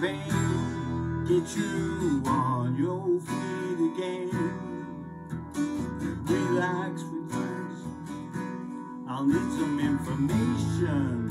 Get you on your feet again. Relax, relax. I'll need some information.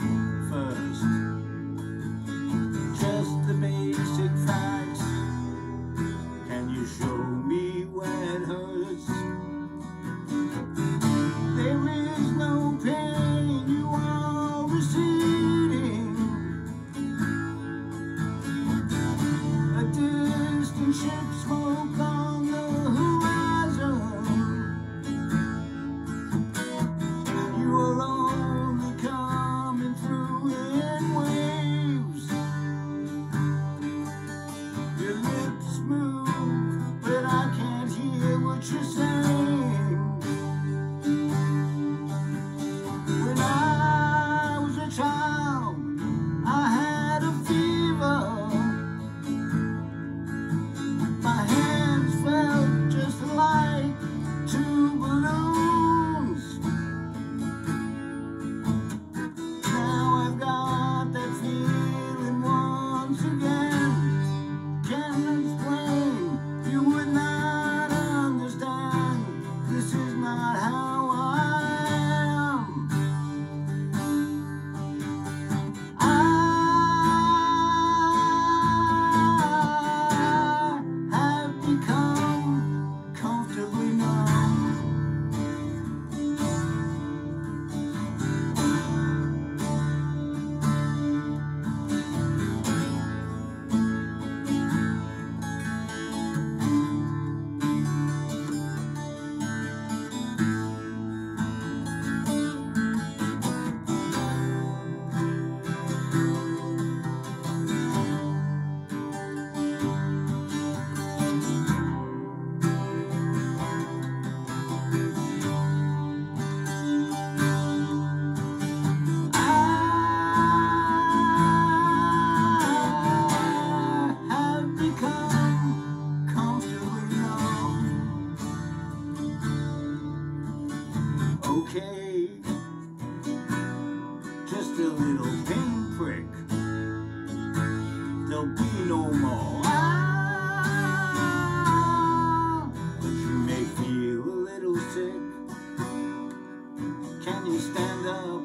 up.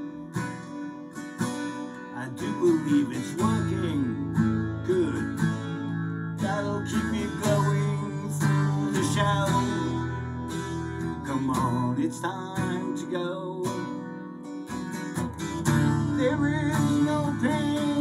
I do believe it's working good. That'll keep me going through the show. Come on, it's time to go. There is no pain.